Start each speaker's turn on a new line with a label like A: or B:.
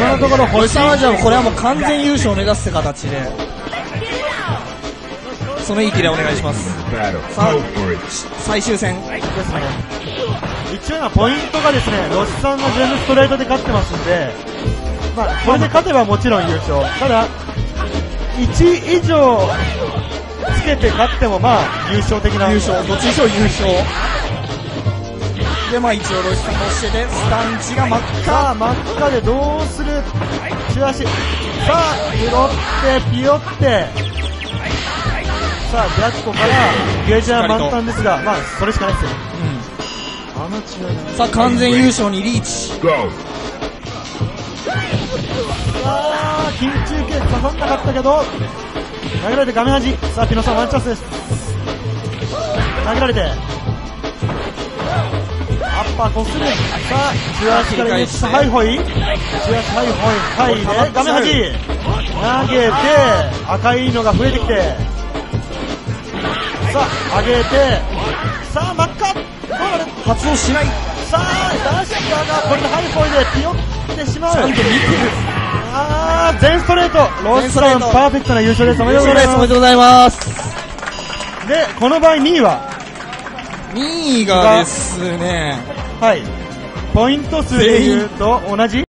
A: 今のところ星
B: アはじゃあこれはもう完全優勝を目指すって形で。そのいい気でお願いします。
C: for it.
B: 最終戦。
A: ですね一応今ポイントがですねロシさんが全部ストレートで勝ってますんでまあこれで勝てばもちろん優勝。ただ1以上つけて勝ってもまあ優勝的な。
B: 優勝。どっちにしろ優勝でまあ一応ロシさんの教えでスタンチが真っ
A: さあ真っ赤でどうする中足さあ拾ってピヨって。さあジャッコからゲージは満タンですがまあそれしかないですよアマチュアだ
B: さあ完全優勝にリーチ.
A: さあ緊急系刺さんなかったけど投げられて画面端さあピノさんワンチャンスです。投げられてアッパーこするさあ中足から入れてハイホイ中足ハイホイハイで画面端。投げて赤いのが増えてきて。さあ上げて。さあ真っ赤。
B: 発動しない。
A: さあ、ダッシャーがこれでハイフォイでピヨってしまう。あー、全ストレート。ロ
B: ート
A: さんパーフェクトな優勝です。おめでとうございま。
B: おめですとうございます。
A: で、この場合2位は、
B: 2位がですね
A: はい。ポイント数で言うと同じ？